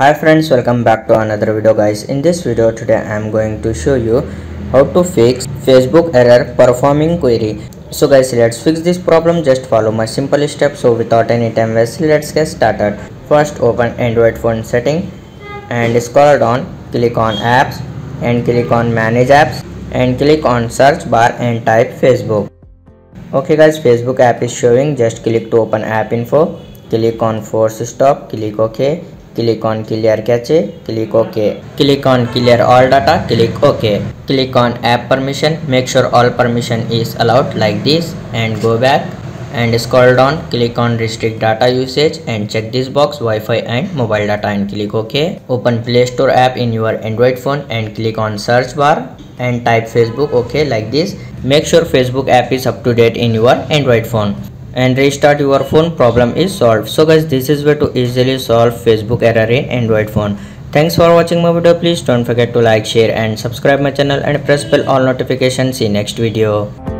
Hi friends, welcome back to another video guys. In this video today I am going to show you how to fix Facebook error performing query. So guys let's fix this problem just follow my simple steps so without any time waste let's get started. First open Android phone setting and scroll down click on apps and click on manage apps and click on search bar and type Facebook. Okay guys Facebook app is showing just click to open app info click on force stop click ok click on clear cache click ok. Click on clear all data. Click ok. Click on app permission. Make sure all permission is allowed like this. And go back. And scroll down. Click on restrict data usage and check this box wi-fi and mobile data and click ok. Open play store app in your android phone and click on search bar and type facebook ok like this. Make sure facebook app is up to date in your android phone and restart your phone problem is solved. So guys this is way to easily solve facebook error in android phone. Thanks for watching my video. Please don't forget to like share and subscribe my channel and press bell all notifications. See next video